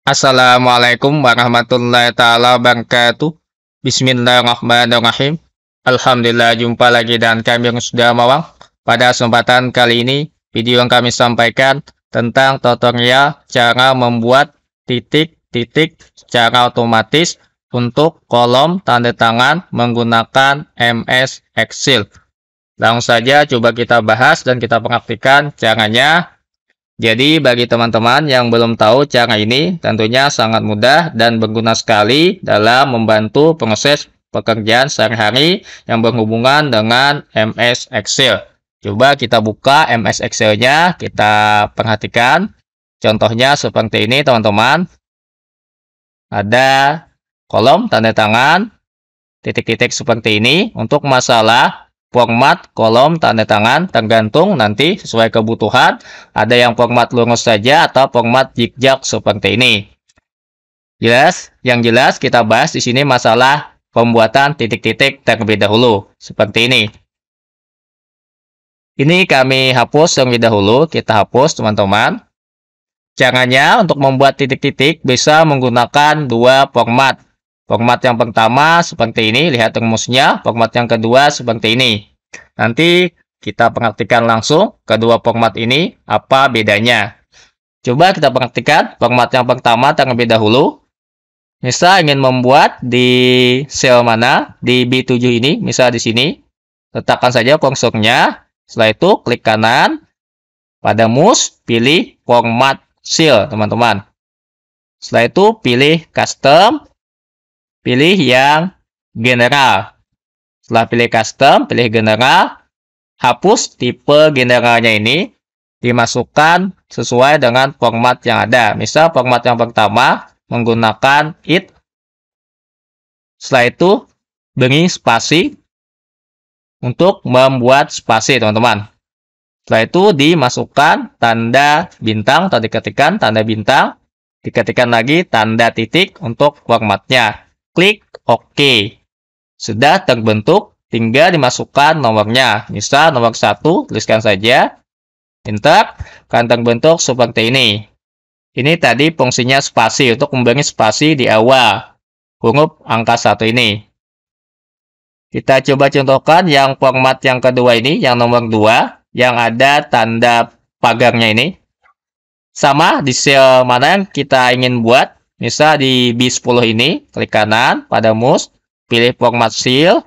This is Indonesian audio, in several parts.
Assalamualaikum warahmatullahi taala wabarakatuh. Bismillahirrahmanirrahim. Alhamdulillah jumpa lagi dan kami yang sudah mawang. Pada kesempatan kali ini, video yang kami sampaikan tentang tutorial cara membuat titik-titik secara otomatis untuk kolom tanda tangan menggunakan MS Excel. Langsung saja coba kita bahas dan kita praktikkan caranya jadi bagi teman-teman yang belum tahu cara ini tentunya sangat mudah dan berguna sekali dalam membantu proses pekerjaan sehari-hari yang berhubungan dengan MS Excel. Coba kita buka MS Excel-nya, kita perhatikan. Contohnya seperti ini teman-teman. Ada kolom tanda tangan, titik-titik seperti ini. Untuk masalah format kolom tanda tangan tergantung nanti sesuai kebutuhan. Ada yang format lurus saja atau format zigzag seperti ini. Jelas? Yang jelas kita bahas di sini masalah pembuatan titik-titik terlebih dahulu. Seperti ini. Ini kami hapus terlebih dahulu. Kita hapus teman-teman. Caranya untuk membuat titik-titik bisa menggunakan dua format Format yang pertama seperti ini, lihat rumusnya. Format yang kedua seperti ini. Nanti kita praktikkan langsung kedua format ini, apa bedanya. Coba kita praktikkan format yang pertama terlebih dahulu. Misal ingin membuat di sel mana, di B7 ini, misal di sini. Letakkan saja kursornya. Setelah itu, klik kanan. Pada mouse, pilih format cell, teman-teman. Setelah itu, pilih custom pilih yang general. Setelah pilih custom, pilih general, hapus tipe generalnya ini, dimasukkan sesuai dengan format yang ada. Misal format yang pertama menggunakan it. Setelah itu, beri spasi untuk membuat spasi, teman-teman. Setelah itu, dimasukkan tanda bintang, tadi ketikan tanda bintang, diketikkan lagi tanda titik untuk formatnya klik OK. Sudah terbentuk, tinggal dimasukkan nomornya. Misal nomor 1, tuliskan saja. Enter, akan terbentuk seperti ini. Ini tadi fungsinya spasi untuk memberi spasi di awal huruf angka 1 ini. Kita coba contohkan yang format yang kedua ini, yang nomor 2, yang ada tanda pagarnya ini. Sama di sel mana yang kita ingin buat, Misal di B10 ini, klik kanan pada mouse, pilih format seal,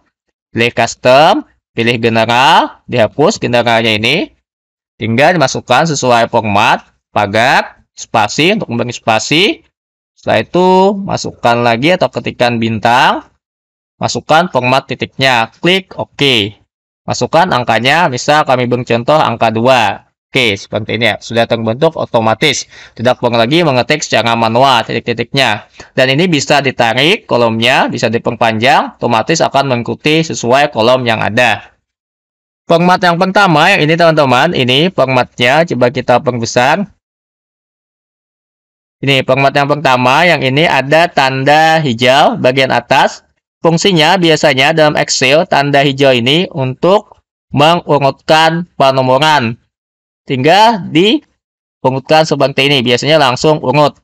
pilih custom, pilih general, dihapus generalnya ini. Tinggal dimasukkan sesuai format, pagar, spasi untuk memberi spasi. Setelah itu, masukkan lagi atau ketikkan bintang. Masukkan format titiknya, klik OK. Masukkan angkanya, misal kami beri contoh angka 2. Oke, seperti ini ya. Sudah terbentuk otomatis. Tidak perlu lagi mengetik secara manual titik-titiknya. Dan ini bisa ditarik kolomnya, bisa diperpanjang, otomatis akan mengikuti sesuai kolom yang ada. Format yang pertama, yang ini teman-teman, ini formatnya coba kita perbesar. Ini format yang pertama, yang ini ada tanda hijau bagian atas. Fungsinya biasanya dalam Excel, tanda hijau ini untuk mengurutkan penomoran tinggal dipunggutkan seperti ini. Biasanya langsung ungut.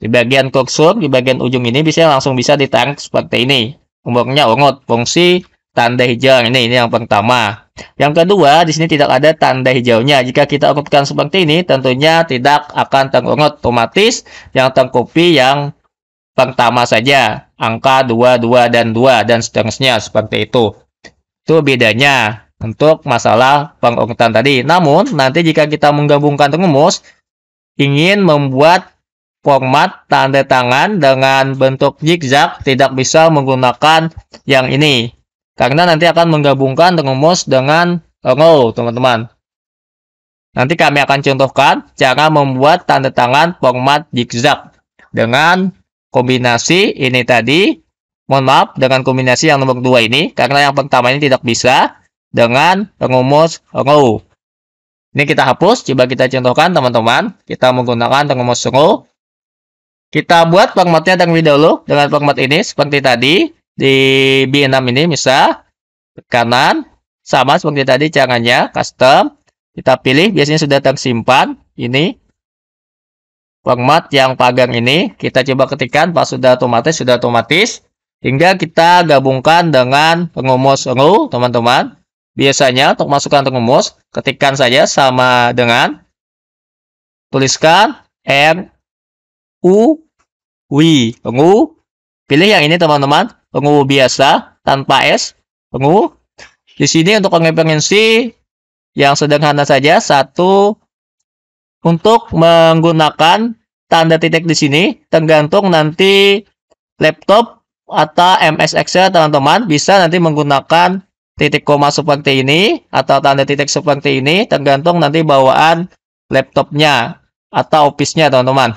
Di bagian kursor, di bagian ujung ini bisa langsung bisa ditarik seperti ini. Umurnya ungut. Fungsi tanda hijau ini, ini yang pertama. Yang kedua, di sini tidak ada tanda hijaunya. Jika kita urutkan seperti ini, tentunya tidak akan terurut otomatis yang terkopi yang pertama saja. Angka 2, 2, dan 2, dan seterusnya seperti itu. Itu bedanya untuk masalah pengurutan tadi. Namun, nanti jika kita menggabungkan rumus, ingin membuat format tanda tangan dengan bentuk zigzag tidak bisa menggunakan yang ini. Karena nanti akan menggabungkan rumus dengan row, teman-teman. Nanti kami akan contohkan cara membuat tanda tangan format zigzag dengan kombinasi ini tadi. Mohon maaf, dengan kombinasi yang nomor 2 ini, karena yang pertama ini tidak bisa dengan rumus row. Ini kita hapus, coba kita contohkan teman-teman. Kita menggunakan rumus row. Kita buat formatnya terlebih dahulu dengan format ini seperti tadi di B6 ini misal kanan sama seperti tadi caranya custom kita pilih biasanya sudah tersimpan ini format yang pagang ini. Kita coba ketikkan pas sudah otomatis, sudah otomatis. Hingga kita gabungkan dengan pengumus ru, teman-teman. Biasanya untuk masukkan pengumus, ketikkan saja sama dengan tuliskan R U W. Pengu. Pilih yang ini teman-teman. Pengu biasa tanpa S. Pengu. Di sini untuk pengepensi yang sederhana saja. Satu untuk menggunakan tanda titik di sini tergantung nanti laptop atau MS Excel teman-teman bisa nanti menggunakan titik koma seperti ini atau tanda titik seperti ini tergantung nanti bawaan laptopnya atau office-nya teman-teman.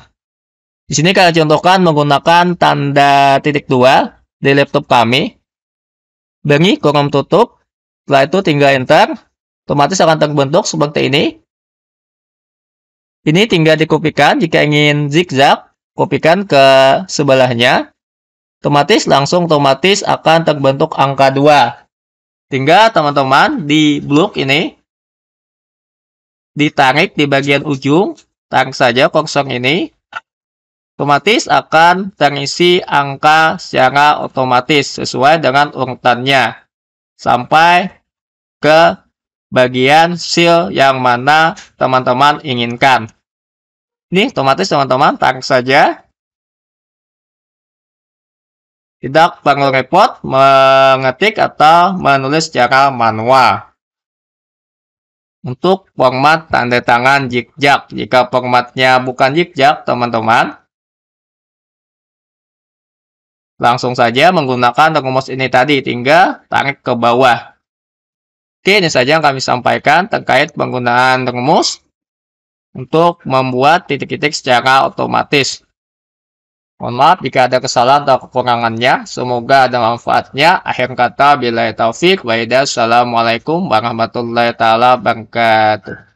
Di sini kalian contohkan menggunakan tanda titik dua di laptop kami. Beri kolom tutup. Setelah itu tinggal enter. Otomatis akan terbentuk seperti ini. Ini tinggal dikopikan jika ingin zigzag, kopikan ke sebelahnya. Otomatis langsung otomatis akan terbentuk angka 2. Tinggal teman-teman di blok ini ditarik di bagian ujung, tarik saja kosong ini. Otomatis akan terisi angka secara otomatis sesuai dengan urutannya sampai ke bagian seal yang mana teman-teman inginkan. Ini otomatis teman-teman tarik saja. Tidak perlu repot mengetik atau menulis secara manual. Untuk format tanda tangan zigzag, jika formatnya bukan zigzag, teman-teman, langsung saja menggunakan rumus ini tadi, tinggal tarik ke bawah. Oke, ini saja yang kami sampaikan terkait penggunaan rumus untuk membuat titik-titik secara otomatis. Mohon maaf jika ada kesalahan atau kekurangannya. Semoga ada manfaatnya. Akhir kata, bila taufik. Assalamualaikum warahmatullahi wabarakatuh.